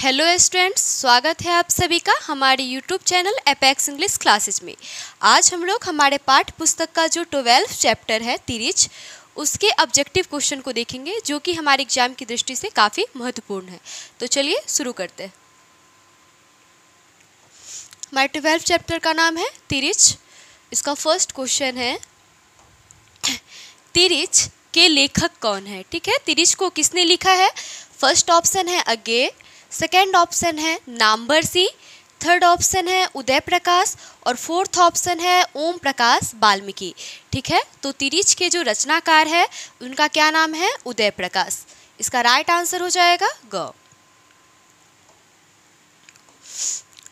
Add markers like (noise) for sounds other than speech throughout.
Hello students स्वागत है आप सभी का हमारे YouTube channel Apex English classes में। आज हम लोग हमारे पाठ पुस्तक का जो ट्वेल्थ चैप्टर है, तिरिच, उसके ऑब्जेक्टिव क्वेश्चन को देखेंगे, जो कि हमारे एग्ज़ाम की दृष्टि से काफ़ी महत्वपूर्ण है। तो चलिए शुरू करते हैं। हमारे ट्वेल्थ चैप्टर का नाम है तिरिच। इसका फ़र्स्ट क्वेश्चन है, तिरिच के लेखक कौन है? ठीक है, तिरिच को किसने लिखा है? फ़र्स्ट ऑप्शन है अगे सेकेंड ऑप्शन है नाम्बर सी थर्ड ऑप्शन है उदय प्रकाश और फोर्थ ऑप्शन है ओम प्रकाश वाल्मीकि। ठीक है? तो तिरिच के जो रचनाकार है, उनका क्या नाम है? उदय प्रकाश। इसका राइट आंसर हो जाएगा ग।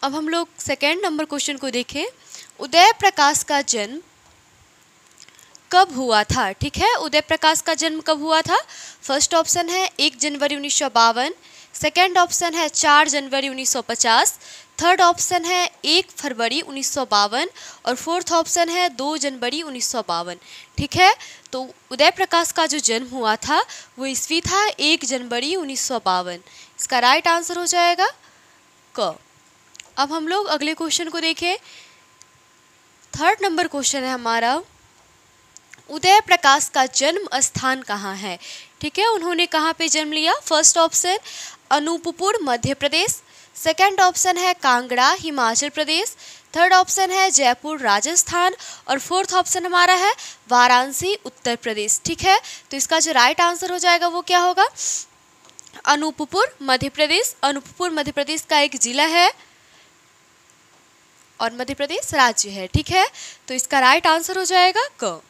अब हम लोग सेकेंड नंबर क्वेश्चन को देखें। उदय प्रकाश का जन्म कब हुआ था? ठीक है? उदय प्रकाश का जन्म कब हुआ था? फ़र्स्ट ऑप्शन है एक जनवरी उन्नीस सौ बावन सेकेंड ऑप्शन है चार जनवरी 1950 थर्ड ऑप्शन है एक फरवरी उन्नीस सौ बावन। और फोर्थ ऑप्शन है दो जनवरी उन्नीस सौ बावन। ठीक है? तो उदय प्रकाश का जो जन्म हुआ था, वो ईस्वी था एक जनवरी उन्नीस सौ बावन। इसका राइट आंसर हो जाएगा क। अब हम लोग अगले क्वेश्चन को देखें। थर्ड नंबर क्वेश्चन है हमारा, उदय प्रकाश का जन्म स्थान कहाँ है? ठीक है, उन्होंने कहाँ पे जन्म लिया? First option Anuppur Madhya Pradesh. Second option है कांगड़ा, हिमाचल प्रदेश. थर्ड ऑप्शन है जयपुर, राजस्थान. और फोर्थ ऑप्शन हमारा है वाराणसी, उत्तर प्रदेश. ठीक है? तो इसका जो राइट आंसर हो जाएगा वो क्या होगा? अनूपपुर मध्य प्रदेश. अनूपपुर मध्य प्रदेश का एक जिला है और मध्य प्रदेश राज्य है. ठीक है? तो इसका राइट आंसर हो जाएगा क.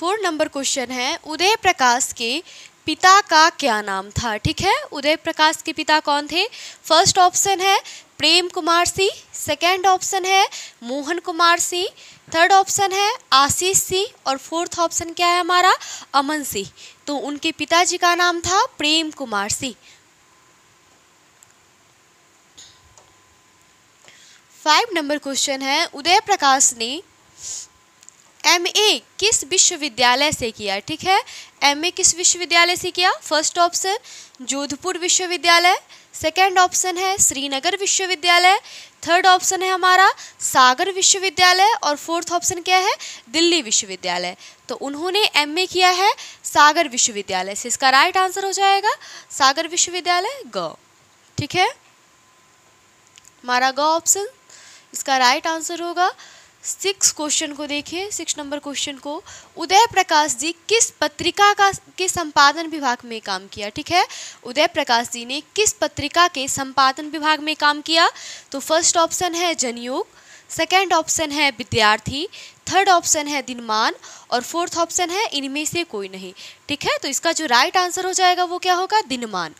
फोर नंबर क्वेश्चन है, उदय प्रकाश के पिता का क्या नाम था? ठीक है? उदय प्रकाश के पिता कौन थे? फ़र्स्ट ऑप्शन है, प्रेम कुमार सिंह। सेकेंड ऑप्शन है, मोहन कुमार सिंह। थर्ड ऑप्शन है, आशीष सिंह। और फोर्थ ऑप्शन क्या है हमारा? अमन सिंह। तो उनके पिताजी का नाम था Prem Kumar Singh. Five number question है, उदय प्रकाश ने एम ए किस विश्वविद्यालय से किया? ठीक है? एम ए किस विश्वविद्यालय से किया? फ़र्स्ट ऑप्शन जोधपुर विश्वविद्यालय। सेकेंड ऑप्शन है श्रीनगर विश्वविद्यालय। थर्ड ऑप्शन है हमारा सागर विश्वविद्यालय। और फोर्थ ऑप्शन क्या है? दिल्ली विश्वविद्यालय। तो उन्होंने एम ए किया है सागर विश्वविद्यालय से। इसका राइट आंसर हो जाएगा सागर विश्वविद्यालय, ग। ठीक है? हमारा ग ऑप्शन इसका राइट आंसर होगा सिक्स क्वेश्चन को देखिए, सिक्स नंबर क्वेश्चन को। उदय प्रकाश जी किस पत्रिका का, के संपादन विभाग में काम किया? ठीक है? उदय प्रकाश जी ने किस पत्रिका के संपादन विभाग में काम किया? तो फ़र्स्ट ऑप्शन है जनयोग, सेकेंड ऑप्शन है विद्यार्थी, थर्ड ऑप्शन है दिनमान और फोर्थ ऑप्शन है इनमें से कोई नहीं। ठीक है? तो इसका जो राइट आंसर हो जाएगा वो क्या होगा? दिनमान।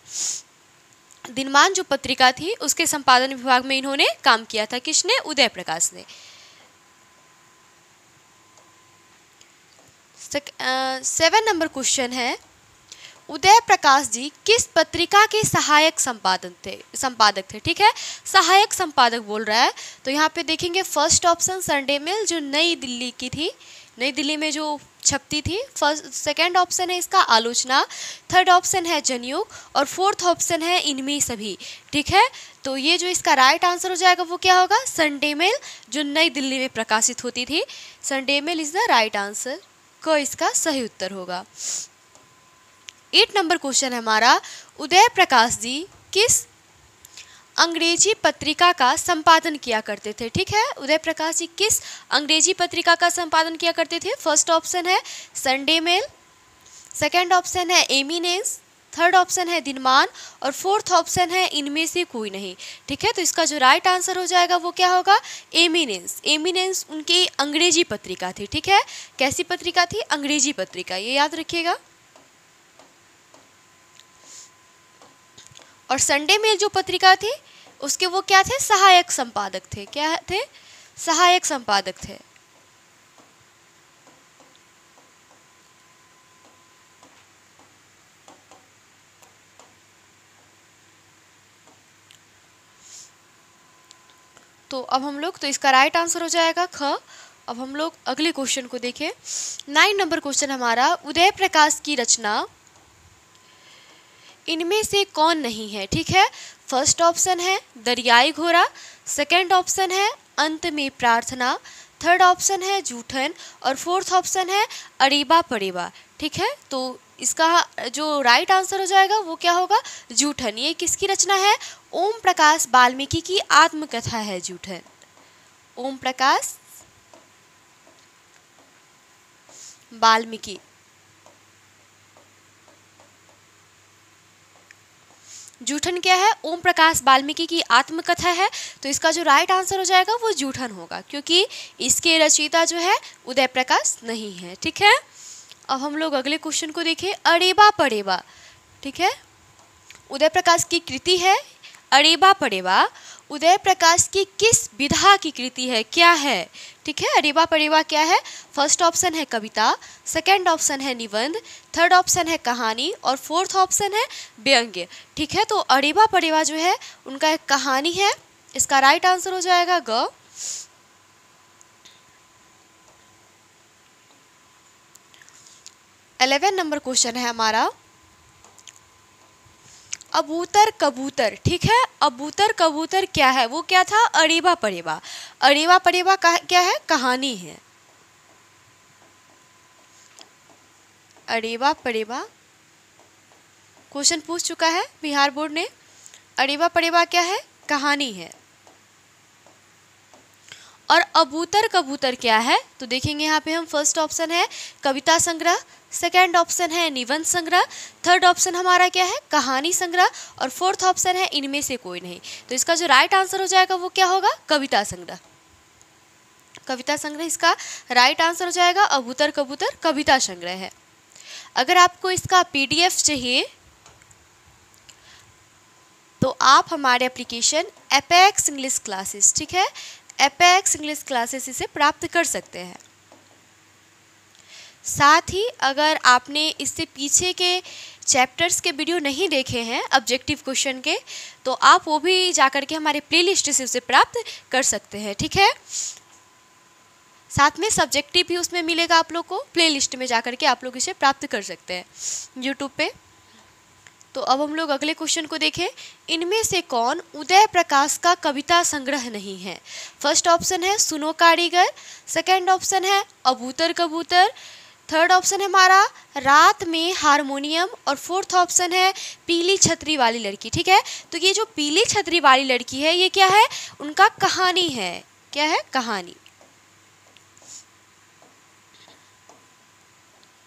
दिनमान जो पत्रिका थी, उसके संपादन विभाग में इन्होंने काम किया था। किसने? उदय प्रकाश ने। सेवन नंबर क्वेश्चन है, उदय प्रकाश जी किस पत्रिका के सहायक संपादक थे संपादक थे, ठीक है? सहायक संपादक बोल रहा है तो यहाँ पे देखेंगे फ़र्स्ट ऑप्शन संडे मेल जो नई दिल्ली की थी, नई दिल्ली में जो छपती थी फ़र्स्ट सेकेंड ऑप्शन है इसका आलोचना थर्ड ऑप्शन है जनयुग, और फोर्थ ऑप्शन है इनमें सभी, ठीक है? तो ये जो इसका राइट आंसर हो जाएगा वो क्या होगा? संडे मेल जो नई दिल्ली में प्रकाशित होती थी Sunday Mail is the right answer क इसका सही उत्तर होगा। एट नंबर क्वेश्चन है हमारा, उदय प्रकाश जी किस अंग्रेज़ी पत्रिका का संपादन किया करते थे? ठीक है? उदय प्रकाश जी किस अंग्रेज़ी पत्रिका का संपादन किया करते थे? फ़र्स्ट ऑप्शन है संडे मेल सेकेंड ऑप्शन है एमिनेंस थर्ड ऑप्शन है दिनमान और फोर्थ ऑप्शन है इनमें से कोई नहीं। ठीक है? तो इसका जो राइट आंसर हो जाएगा वो क्या होगा? एमिनेंस एमिनेंस उनकी अंग्रेज़ी पत्रिका थी। ठीक है? कैसी पत्रिका थी? अंग्रेज़ी पत्रिका। ये याद रखिएगा। और संडे में जो पत्रिका थी, उसके वो क्या थे? सहायक संपादक थे। क्या थे? सहायक संपादक थे। तो अब हम लोग तो इसका राइट आंसर हो जाएगा ख। अब हम लोग अगले क्वेश्चन को देखें। नाइन नंबर क्वेश्चन हमारा, उदय प्रकाश की रचना। इनमें से कौन नहीं है, ठीक है? फ़र्स्ट ऑप्शन है, दरियाई घोड़ा। सेकंड ऑप्शन है, अंत में प्रार्थना। थर्ड ऑप्शन है, जूठन। और फोर्थ ऑप्शन है अरीबा परीबा ठीक है? तो इसका जो राइट आंसर हो जाएगा वो क्या होगा? जूठन। ये किसकी रचना है? ओम प्रकाश वाल्मीकि की आत्मकथा है जूठन। ओम प्रकाश वाल्मीकि। जूठन क्या है? ओम प्रकाश वाल्मीकि की आत्मकथा है। तो इसका जो राइट आंसर हो जाएगा वो जूठन होगा, क्योंकि इसके रचयिता जो है उदय प्रकाश नहीं है। ठीक है? अब हम लोग अगले क्वेश्चन को देखें, अरेबा पड़ेबा ठीक है? उदय प्रकाश की कृति है, अरेबा पड़ेबा उदय प्रकाश की किस विधा की कृति है, क्या है? ठीक है, अरेबा परेबा क्या है? फ़र्स्ट ऑप्शन है कविता सेकंड ऑप्शन है निबंध थर्ड ऑप्शन है कहानी, और फोर्थ ऑप्शन है व्यंग्य। ठीक है तो अरेबा परेबा जो है, उनका एक कहानी है, इसका राइट आंसर हो जाएगा ग। एलेवन नंबर क्वेश्चन है हमारा। अबूतर कबूतर, ठीक है? अबूतर कबूतर क्या है? वो क्या था? अरेबा परेबा। अरेबा परेबा क्या है? कहानी है। अरेबा परेबा। क्वेश्चन पूछ चुका है बिहार बोर्ड ने। अरेबा परेबा क्या है? कहानी है। और अबूतर कबूतर क्या है? तो देखेंगे यहाँ पे हम फ़र्स्ट ऑप्शन है कविता संग्रह सेकेंड ऑप्शन है निबंध संग्रह थर्ड ऑप्शन हमारा क्या है? कहानी संग्रह और फोर्थ ऑप्शन है इनमें से कोई नहीं। तो इसका जो राइट आंसर हो जाएगा वो क्या होगा? कविता संग्रह। कविता संग्रह इसका राइट आंसर हो जाएगा, अबूतर कबूतर कविता संग्रह है। अगर आपको इसका पीडीएफ चाहिए तो आप हमारे एप्लीकेशन एपेक्स इंग्लिश क्लासेस ठीक है? एपेक्स इंग्लिश क्लासेस इसे प्राप्त कर सकते हैं। साथ ही अगर आपने इससे पीछे के चैप्टर्स के वीडियो नहीं देखे हैं ऑब्जेक्टिव क्वेश्चन के तो आप वो भी जा कर के हमारे प्लेलिस्ट से उसे प्राप्त कर सकते हैं, ठीक है? साथ में सब्जेक्टिव भी उसमें मिलेगा आप लोग को प्लेलिस्ट में जा कर के आप लोग इसे प्राप्त कर सकते हैं यूट्यूब पे। तो अब हम लोग अगले क्वेश्चन को देखें। इनमें से कौन उदय प्रकाश का कविता संग्रह नहीं है? फ़र्स्ट ऑप्शन है, सुनो कारीगर। सेकंड ऑप्शन है, अबूतर कबूतर। थर्ड ऑप्शन है हमारा, रात में हारमोनियम। और फोर्थ ऑप्शन है, पीली छतरी वाली लड़की, ठीक है? तो ये जो पीली छतरी वाली लड़की है, ये क्या है? उनका कहानी है। क्या है? कहानी।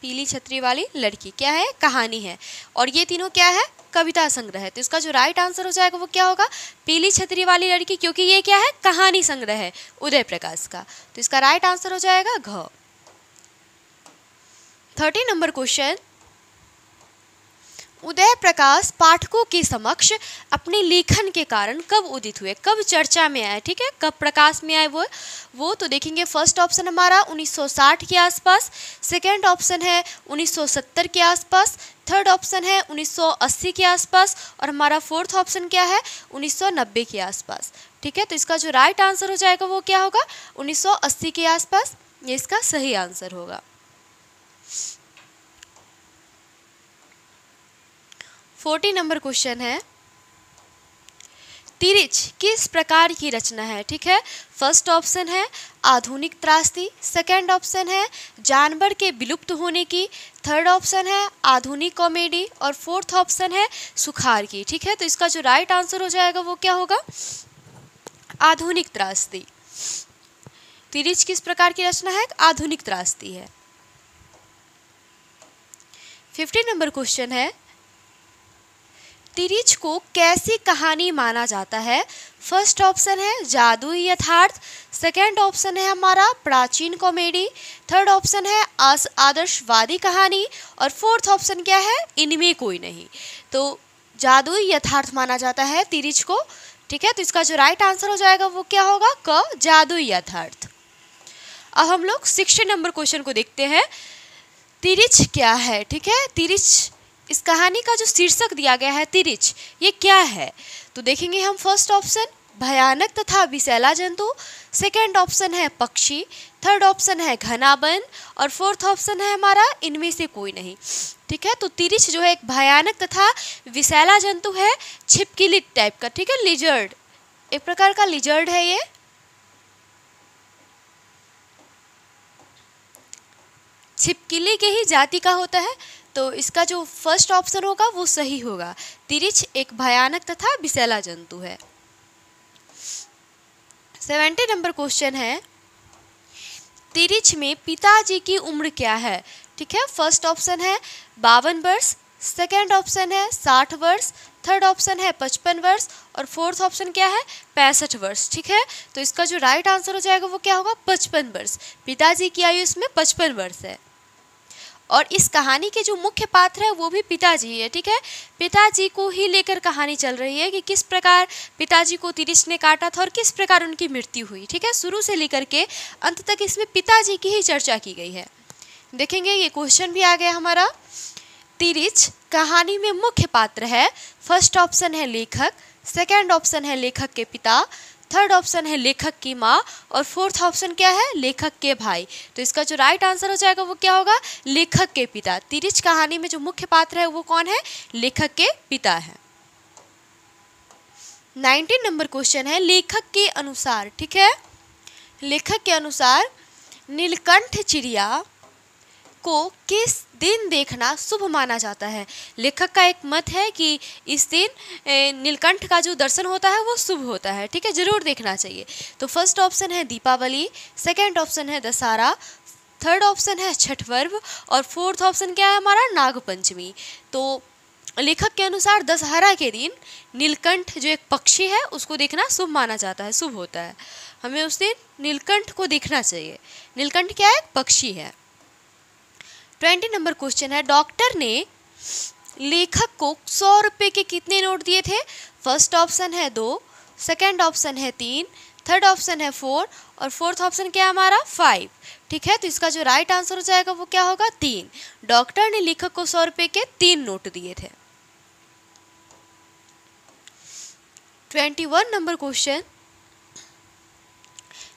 पीली छतरी वाली लड़की। क्या है? कहानी है। और ये तीनों क्या है? कविता संग्रह है। तो इसका जो राइट आंसर हो जाएगा वो क्या होगा? पीली छतरी वाली लड़की, क्योंकि ये क्या है? कहानी संग्रह है उदय प्रकाश का। तो इसका राइट आंसर हो जाएगा घ। Thirty number question Uday Prakash पाठकों के समक्ष अपने लेखन के कारण कब उदित हुए? कब चर्चा में आए? ठीक है? कब प्रकाश में आए वो? वो तो देखेंगे फ़र्स्ट ऑप्शन हमारा 1960 के आसपास सेकंड ऑप्शन है 1970 के आसपास थर्ड ऑप्शन है 1980 के आसपास और हमारा फोर्थ ऑप्शन क्या है? 1990 के आसपास। ठीक है? तो इसका जो राइट आंसर हो जाएगा वो क्या होगा? 1980 के आसपास। ये इसका सही आंसर होगा। फोर्टी नंबर क्वेश्चन है। तिरिच किस प्रकार की रचना है? ठीक है? फ़र्स्ट ऑप्शन है आधुनिक त्रास्ती सेकंड ऑप्शन है जानवर के विलुप्त होने की, थर्ड ऑप्शन है आधुनिक कॉमेडी और फोर्थ ऑप्शन है सुखार की। ठीक है? तो इसका जो राइट आंसर हो जाएगा वो क्या होगा? आधुनिक त्रास्ती तिरिच किस प्रकार की रचना है? आधुनिक त्रास्ती है। फिफ्टी नंबर क्वेश्चन है तिरिच को कैसी कहानी माना जाता है? फ़र्स्ट ऑप्शन है जादू यथार्थ। सेकेंड ऑप्शन है हमारा प्राचीन कॉमेडी थर्ड ऑप्शन है आदर्शवादी कहानी। और फोर्थ ऑप्शन क्या है? इनमें कोई नहीं। तो जादू यथार्थ माना जाता है तिरिच को ठीक है? तो इसका जो राइट आंसर हो जाएगा वो क्या होगा? क, जादू यथार्थ। अब हम लोग सिक्सटी नंबर क्वेश्चन को देखते हैं। तिरिच क्या है? ठीक है? तिरिच इस कहानी का जो शीर्षक दिया गया है, तिरिच, ये क्या है? तो देखेंगे हम फ़र्स्ट ऑप्शन भयानक तथा विशैला जंतु। सेकेंड ऑप्शन है पक्षी। थर्ड ऑप्शन है घनाबन। और फोर्थ ऑप्शन है हमारा, इनमें से कोई नहीं। ठीक है? तो तिरिच जो है एक भयानक तथा विशैला जंतु है, छिपकिली टाइप का। ठीक है? लिजर्ड एक प्रकार का लिजर्ड है ये। छिपकिली के ही जाति का होता है। तो इसका जो फ़र्स्ट ऑप्शन होगा, वो सही होगा। तिरिच एक भयानक तथा विशैला जंतु है। सेवेंटी नंबर क्वेश्चन है तिरिच में पिताजी की उम्र क्या है? ठीक है फ़र्स्ट ऑप्शन है, बावन वर्ष। सेकेंड ऑप्शन है, साठ वर्ष। थर्ड ऑप्शन है, पचपन वर्ष। और फोर्थ ऑप्शन क्या है, पैंसठ वर्ष। ठीक है तो इसका जो राइट आंसर हो जाएगा, वो क्या होगा? पचपन वर्ष। पिताजी की आयु इसमें पचपन वर्ष है। और इस कहानी के जो मुख्य पात्र है, वो भी पिताजी है, ठीक है? पिताजी को ही लेकर कहानी चल रही है कि किस प्रकार पिताजी को तिरिश ने काटा था और किस प्रकार उनकी मृत्यु हुई, ठीक है? शुरू से लेकर के अंत तक इसमें पिताजी की ही चर्चा की गई है। देखेंगे, ये क्वेश्चन भी आ गया हमारा। तिरिच कहानी में मुख्य पात्र है। फ़र्स्ट ऑप्शन है लेखक सेकेंड ऑप्शन है लेखक के पिता। थर्ड ऑप्शन है लेखक की माँ और फोर्थ ऑप्शन क्या है? लेखक के भाई। तो इसका जो राइट आंसर हो जाएगा वो क्या होगा? लेखक के पिता। तिरिच कहानी में जो मुख्य पात्र है वो कौन है? लेखक के पिता है। नाइनटीन नंबर क्वेश्चन है, लेखक के अनुसार, ठीक है? लेखक के अनुसार नीलकंठ चिड़िया को किस दिन देखना शुभ माना जाता है? लेखक का एक मत है कि इस दिन नीलकंठ का जो दर्शन होता है वो शुभ होता है, ठीक है? ज़रूर देखना चाहिए। तो फ़र्स्ट ऑप्शन है दीपावली, सेकेंड ऑप्शन है दशहरा, थर्ड ऑप्शन है छठ पर्व और फोर्थ ऑप्शन क्या है हमारा? नागपंचमी। तो लेखक के अनुसार दशहरा के दिन नीलकंठ जो एक पक्षी है, उसको देखना शुभ माना जाता है, शुभ होता है। हमें उस दिन नीलकंठ को देखना चाहिए। नीलकंठ क्या है? पक्षी है। ट्वेंटी नंबर क्वेश्चन है। डॉक्टर ने लेखक को सौ रुपये के कितने नोट दिए थे? फ़र्स्ट ऑप्शन है दो, सेकेंड ऑप्शन है तीन, थर्ड ऑप्शन है फोर और फोर्थ ऑप्शन क्या है हमारा? फाइव। ठीक है तो इसका जो राइट आंसर हो जाएगा वो क्या होगा? तीन। डॉक्टर ने लेखक को सौ रुपये के तीन नोट दिए थे। Twenty one number question.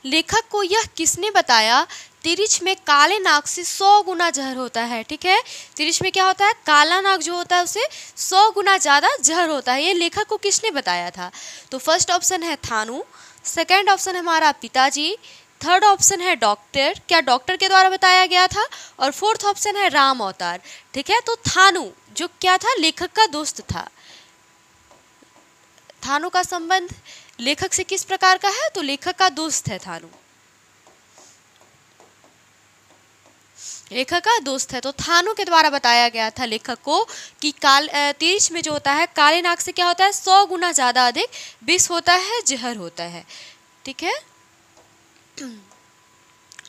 लेखक को यह किसने बताया तिरिच में काले नाग से सौ गुना जहर होता है, ठीक है? तिरिच में क्या होता है? काला नाग जो होता है, उसे सौ गुना ज़्यादा जहर होता है। ये लेखक को किसने बताया था? तो फ़र्स्ट ऑप्शन है थानू, सेकेंड ऑप्शन हमारा पिताजी, थर्ड ऑप्शन है डॉक्टर। क्या डॉक्टर के द्वारा बताया गया था? और फोर्थ ऑप्शन है राम अवतार, ठीक है? तो थानू, जो क्या था? लेखक का दोस्त था। थानू का संबंध लेखक से किस प्रकार का है? तो लेखक का दोस्त है थानू। लेखक का दोस्त है। तो थानों के द्वारा बताया गया था लेखक को कि काल तीर्थ में जो होता है, काले नाक से क्या होता है? सौ गुना ज़्यादा अधिक विष होता है, जहर होता है। ठीक है? (clears throat)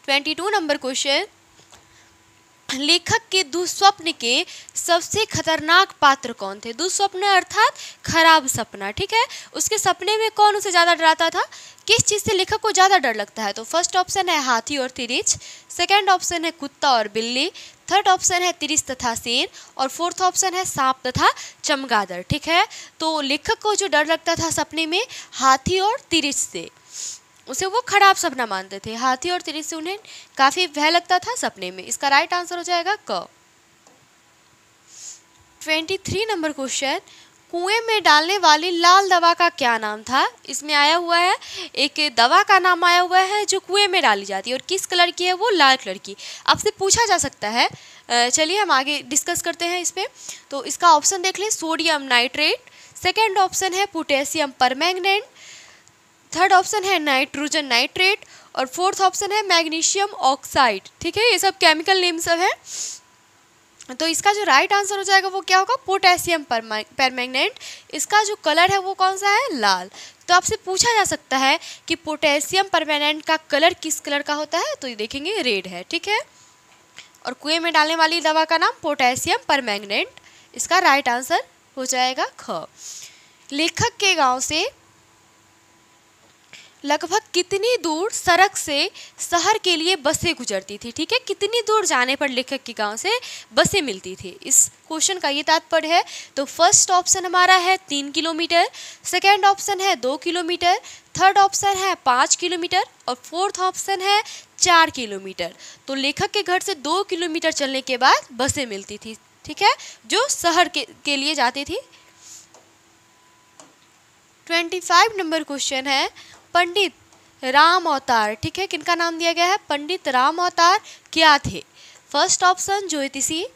Twenty two number question. लेखक के दुस्वप्न के सबसे खतरनाक पात्र कौन थे? दुस्वप्न अर्थात खराब सपना, ठीक है? उसके सपने में कौन उसे ज़्यादा डराता था? किस चीज़ से लेखक को ज़्यादा डर लगता है? तो फ़र्स्ट ऑप्शन है हाथी और तिरिच सेकेंड ऑप्शन है कुत्ता और बिल्ली थर्ड ऑप्शन है तिरिस तथा सेन, और फोर्थ ऑप्शन है सांप तथा चमगादड़, ठीक है? तो लेखक को जो डर लगता था सपने में, हाथी और तिरिच से। उसे वो खराब सपना मानते थे। हाथी और तिरिस से उन्हें काफ़ी भय लगता था सपने में। इसका राइट आंसर हो जाएगा क। ट्वेंटी थ्री नंबर क्वेश्चन कुएँ में डालने वाली लाल दवा का क्या नाम था? इसमें आया हुआ है, एक दवा का नाम आया हुआ है जो कुएँ में डाली जाती है और किस कलर की है? वो लाल कलर की। आपसे पूछा जा सकता है। चलिए हम आगे डिस्कस करते हैं इस पर तो इसका ऑप्शन देख लें सोडियम नाइट्रेट सेकेंड ऑप्शन है पोटेशियम परमैंगनेट थर्ड ऑप्शन है नाइट्रोजन नाइट्रेट और फोर्थ ऑप्शन है मैग्नीशियम ऑक्साइड ठीक है, ये सब केमिकल नेम सब है। तो इसका जो राइट right आंसर हो जाएगा वो क्या होगा? पोटेशियम परमैंगनेट इसका जो कलर है वो कौन सा है? लाल. तो आपसे पूछा जा सकता है कि पोटेशियम परमानेंट का कलर किस कलर का होता है? तो ये देखेंगे रेड है, ठीक है? और कुएँ में डालने वाली दवा का नाम पोटेशियम परमैंगनेट इसका राइट right आंसर हो जाएगा ख. लेखक के गाँव से लगभग कितनी दूर सड़क से शहर के लिए बसें गुजरती थी ठीक है? कितनी दूर जाने पर लेखक के गाँव से बसें मिलती थी? इस क्वेश्चन का ये तात्पर्य है तो फ़र्स्ट ऑप्शन हमारा है तीन किलोमीटर सेकेंड ऑप्शन है दो किलोमीटर थर्ड ऑप्शन है पाँच किलोमीटर और फोर्थ ऑप्शन है चार किलोमीटर। तो लेखक के घर से दो किलोमीटर चलने के बाद बसें मिलती थी ठीक है? जो शहर के, के लिए जाती थी। ट्वेंटी फाइव नंबर क्वेश्चन है पंडित राम अवतार, ठीक है? किनका नाम दिया गया है? पंडित राम अवतार क्या थे? फ़र्स्ट ऑप्शन ज्योतिषी।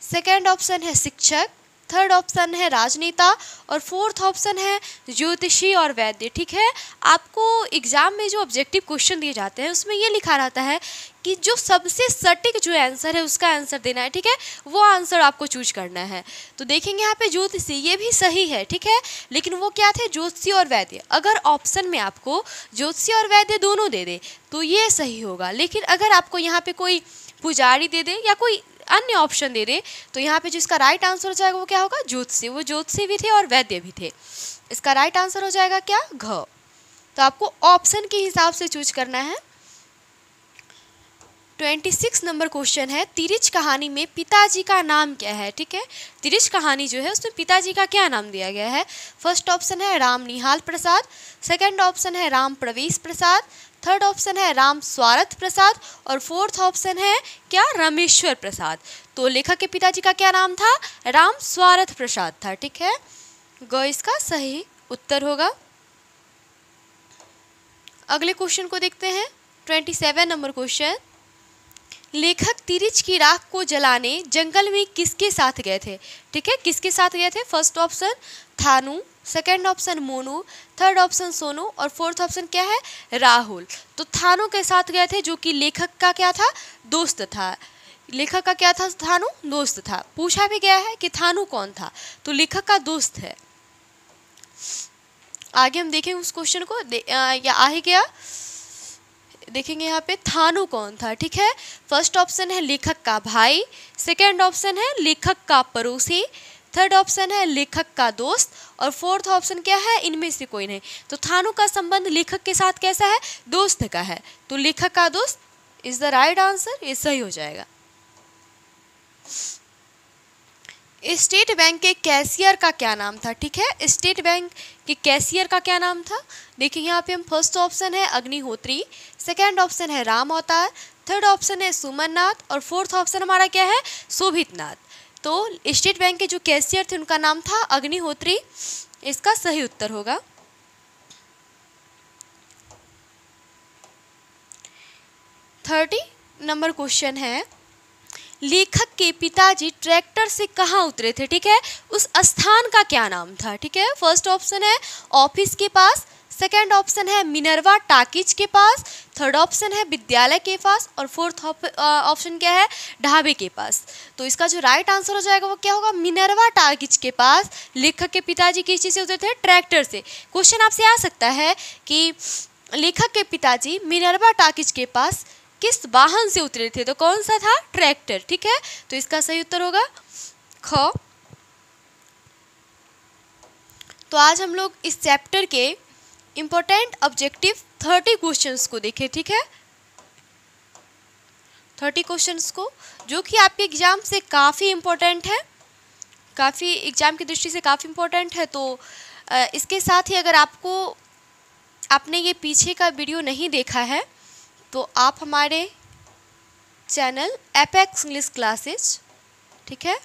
सेकेंड ऑप्शन है शिक्षक। थर्ड ऑप्शन है राजनेता और फोर्थ ऑप्शन है ज्योतिषी और वैद्य, ठीक है? आपको एग्ज़ाम में जो ऑब्जेक्टिव क्वेश्चन दिए जाते हैं, उसमें ये लिखा रहता है कि जो सबसे सटीक जो आंसर है, उसका आंसर देना है, ठीक है? वो आंसर आपको चूज़ करना है। तो देखेंगे यहाँ पे ज्योतिषी, ये भी सही है, ठीक है? लेकिन वो क्या थे? ज्योतिषी और वैद्य। अगर ऑप्शन में आपको ज्योतिषी और वैद्य दोनों दे दे तो ये सही होगा। लेकिन अगर आपको यहाँ पे कोई पुजारी दे दे या कोई अन्य ऑप्शन दे दे तो यहाँ पे जिसका राइट आंसर हो जाएगा वो क्या होगा? ज्योतिषी वो ज्योतिषी भी थे और वैद्य भी थे। इसका राइट आंसर हो जाएगा क्या? घ। तो आपको ऑप्शन के हिसाब से चूज़ करना है। ट्वेंटी सिक्स नंबर क्वेश्चन है, तिरिच कहानी में पिताजी का नाम क्या है? ठीक है? तिरिच कहानी जो है, उसमें पिताजी का क्या नाम दिया गया है? फ़र्स्ट ऑप्शन है राम निहाल प्रसाद। सेकंड ऑप्शन है राम प्रवेश प्रसाद। थर्ड ऑप्शन है राम स्वारथ प्रसाद और फोर्थ ऑप्शन है क्या रामेश्वर प्रसाद? तो लेखक के पिताजी का क्या नाम था? राम स्वारथ प्रसाद था, ठीक है? ग इसका सही उत्तर होगा। अगले क्वेश्चन को देखते हैं। ट्वेंटी सेवन नंबर क्वेश्चन लेखक तिरिच की राख को जलाने जंगल में किसके साथ गए थे? ठीक है किसके साथ गए थे? First option Thanu second option Monu third option Sonu और फोर्थ ऑप्शन क्या है? राहुल। तो थानू के साथ गए थे जो कि लेखक का क्या था? दोस्त था। लेखक का क्या था थानू? दोस्त था। पूछा भी गया है कि थानू कौन था? तो लेखक का दोस्त है। आगे हम देखें उस क्वेश्चन को। आ, या आ ही गया। देखेंगे यहाँ पे, थानू कौन था, ठीक है? फ़र्स्ट ऑप्शन है लेखक का भाई सेकेंड ऑप्शन है लेखक का पड़ोसी थर्ड ऑप्शन है लेखक का दोस्त, और फोर्थ ऑप्शन क्या है, इनमें से कोई नहीं। तो थानू का संबंध लेखक के साथ कैसा है? दोस्त का है। तो लेखक का दोस्त इज़ द राइट आंसर ये सही हो जाएगा। स्टेट बैंक के कैशियर का क्या नाम था? ठीक है? स्टेट बैंक के कैशियर का क्या नाम था? देखिए, यहाँ पे हम फ़र्स्ट ऑप्शन है अग्निहोत्री, सेकेंड ऑप्शन है राम अवतार, थर्ड ऑप्शन है सुमन नाथ और फोर्थ ऑप्शन हमारा क्या है? शोभित नाथ तो स्टेट बैंक के जो कैशियर थे, उनका नाम था अग्निहोत्री। इसका सही उत्तर होगा। थर्टी नंबर क्वेश्चन है। लेखक के पिताजी ट्रैक्टर से कहाँ उतरे थे, ठीक है? उस स्थान का क्या नाम था, ठीक है? फ़र्स्ट ऑप्शन है ऑफ़िस के पास सेकेंड ऑप्शन है मिनरवा टाकिज के पास थर्ड ऑप्शन है विद्यालय के पास और फोर्थ ऑप्शन क्या है? ढाबे के पास। तो इसका जो राइट आंसर हो जाएगा वो क्या होगा? मिनरवा टाकिज के पास। लेखक के पिताजी किस चीज़ से उतरे थे? ट्रैक्टर से। क्वेश्चन आपसे आ सकता है कि लेखक के पिताजी मिनरवा टाकिज के पास किस वाहन से उतरे थे? तो कौन सा था? ट्रैक्टर, ठीक है? तो इसका सही उत्तर होगा ख। तो आज हम लोग इस चैप्टर के इम्पोर्टेंट ऑब्जेक्टिव थर्टी क्वेश्चंस को देखें, ठीक है? थर्टी क्वेश्चंस को, जो कि आपके एग्ज़ाम से काफ़ी इम्पोर्टेंट है, काफ़ी एग्ज़ाम की दृष्टि से काफ़ी इम्पोर्टेंट है तो इसके साथ ही अगर आपको, आपने ये पीछे का वीडियो नहीं देखा है तो आप हमारे चैनल एपेक्स इंग्लिश क्लासेस ठीक है?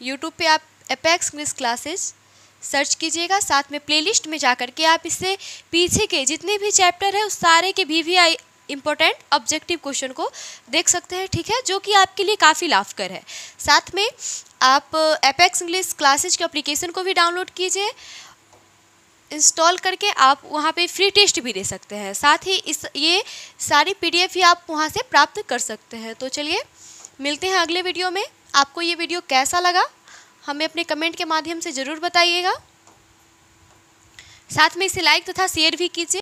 यूट्यूब पे आप एपेक्स इंग्लिश क्लासेस सर्च कीजिएगा, साथ में प्लेलिस्ट में जाकर के आप इससे पीछे के जितने भी चैप्टर है, उस सारे के भी V I important objective question को देख सकते हैं, ठीक है? जो कि आपके लिए काफ़ी लाभकर है। साथ में आप एपेक्स इंग्लिश क्लासेज के एप्लीकेशन को भी डाउनलोड कीजिए इंस्टॉल करके आप वहाँ पे फ्री टेस्ट भी दे सकते हैं। साथ ही इस, ये सारी पीडीएफ ही आप वहाँ से प्राप्त कर सकते हैं। तो चलिए, मिलते हैं अगले वीडियो में। आपको ये वीडियो कैसा लगा, हमें अपने कमेंट के माध्यम से ज़रूर बताइएगा। साथ में इसे लाइक तथा शेयर भी कीजिए।